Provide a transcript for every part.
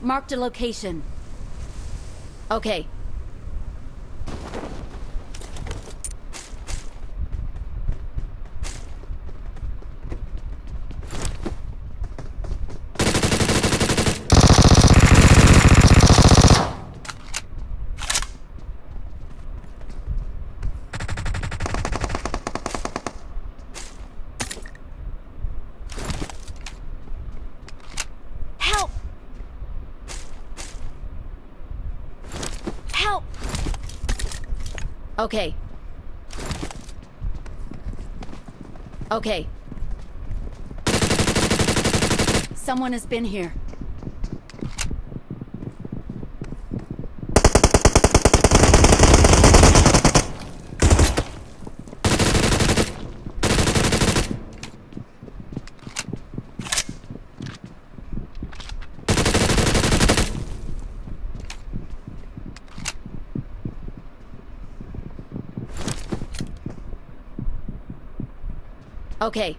Marked a location. Okay. Okay. Okay. Someone has been here. Okay.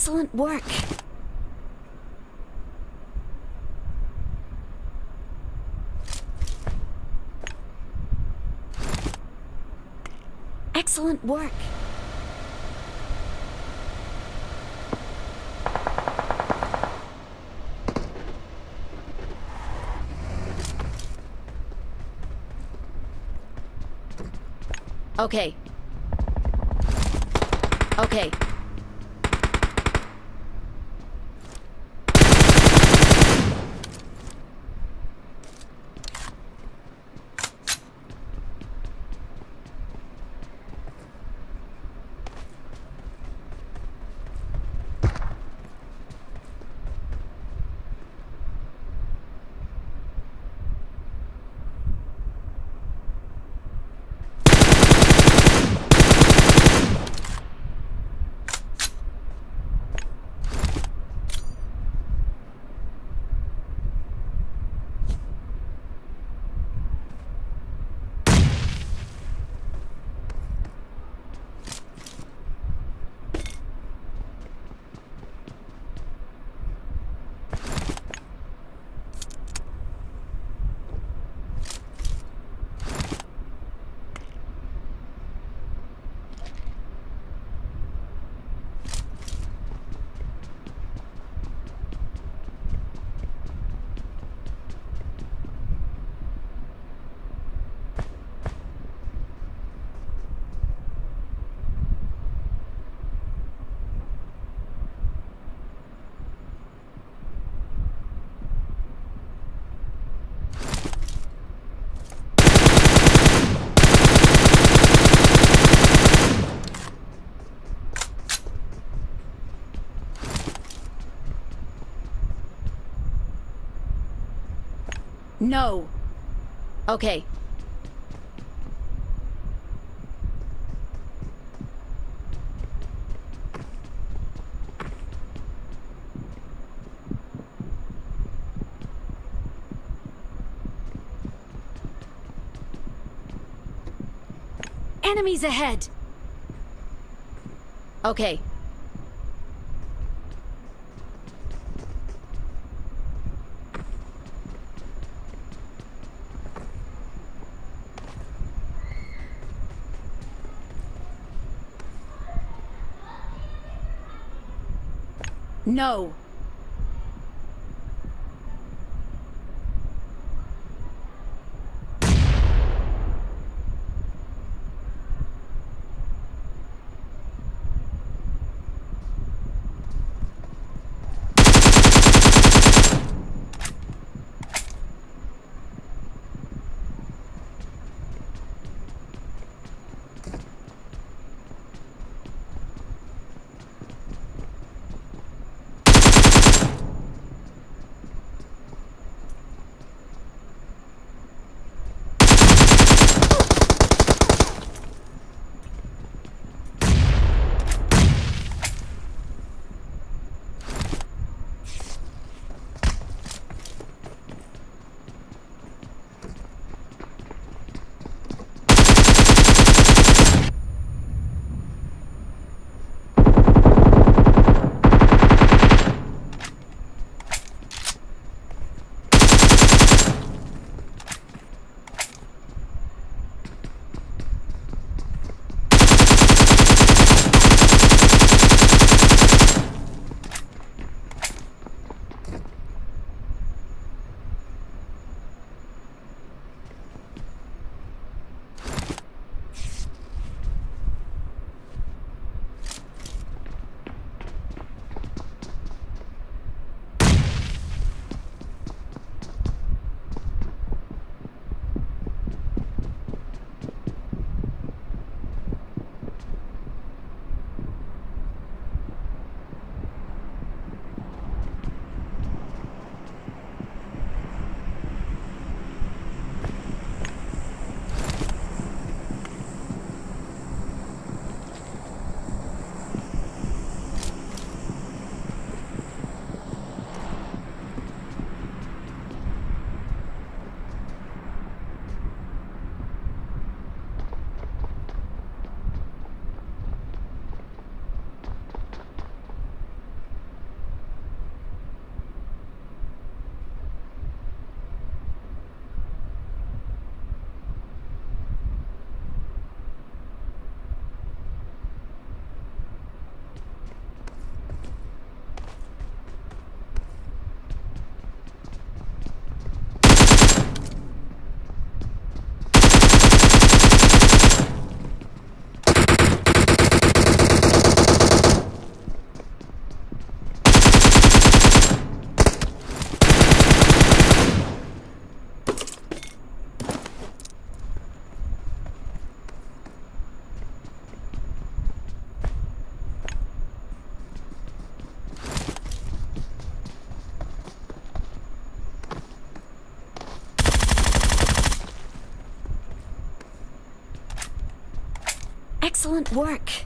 Excellent work. Excellent work. Okay. Okay. No. Okay. Enemies ahead! Okay. No. Work.